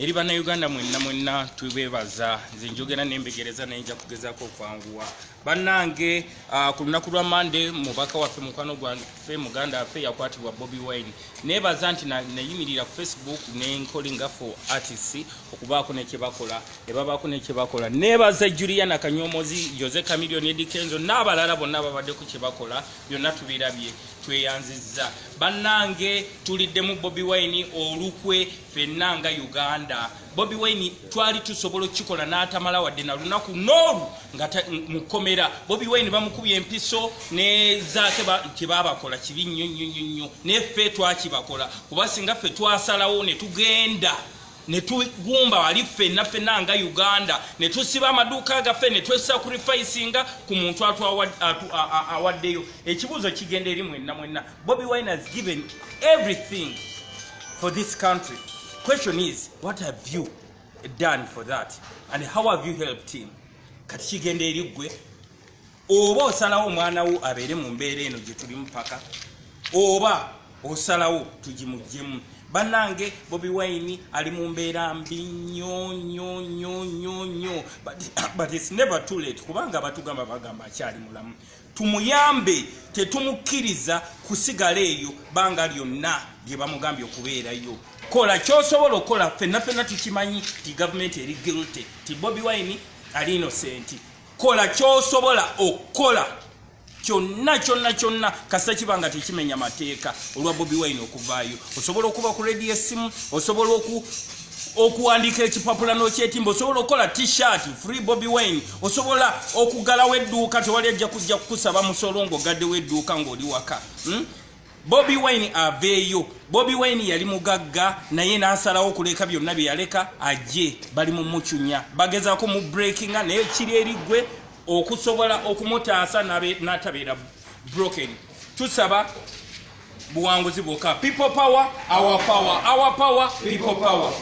eri bannayuganda mwenna mwenna tubebaza nze njogera nembegereza naye nja kugezaako okwanguwa. Bannange uh, ku lunaku lwa mande mubaka waffe mukwano gwaffe muganda waffe yakwatibwa bobi wine. Nebaza nti nayimirira ku facebook nenkolinga for artist okubaako nekyebakola ebabaako nekyebakola nebaza juliana kanyomozi jose camilion edikenzo n'abalala bonna babaddeku kyebakola byonna tubirabye tweyanziza bannange tuliddemu bobi wine olukwe ffenna nga uganda. Bobi wine twali tusobola okukikola n'atamala wadde na lunaku n'olu nga mukomera bobi wine bamukubye empiso nezaake kyebabakola kibi nnyo nnyo nnyo nnyo. Neffe twakibakola. Kuba singa ffe twasalawo ne tugenda netugumba wali ffenna ffenna nga uganda. Netusiba amaduuka gaffe netwesacrificinga ku muntu awaddeyo. Ekibuuzo kigenda eri mwenna mwenna. Bobi wine has given everything for this country. Question is what have you done for that? And how have you helped him? Kati kigenda eri gwe oba osalawo omwana wo abeere mu mbeera eno gye tuli mupaka oba osalawo tugimugjemu bannange bobi wine ali mu mbeera mbi nnyo nnyo nnyo nnyo nnyo. But its never too late kubanga batugamba bagamba akyali mulamu. Tumuyambe tetumukkiriza kusigala eyo banga lyonna lye bamugambye okubeerayo. Kola kyosobola okukola fenna fenna tukimanyi ti gavumenti eri guilty ti bobi wine ali innocent. Kola kyosobola okukola kyonna kyonna kyonna. Kasita kiba nga tekimenya mateeka. Olwa bobi wine okuvaayo. Osobola okuba ku rediyo essimu osobola okuwandiika ekipapula n'okyetimba osobola okukola tshirt free bobi wine. Osobola okugalawo edduuka tewali ajja kujja kukusaba musolo ngaogaddewo edduuka ng'oli waka. Hmm? bobi wine aveeyo. Bobi wine yali mugagga naye n'asalawo okuleka byonna bye yaleka ajje bali mu mucunya bagezaako mu breakinga naye kiri eriggwe okusobola okumutaasa n'atabeera broken. Tusaba buwanguzi bwokka. People power our power our power people power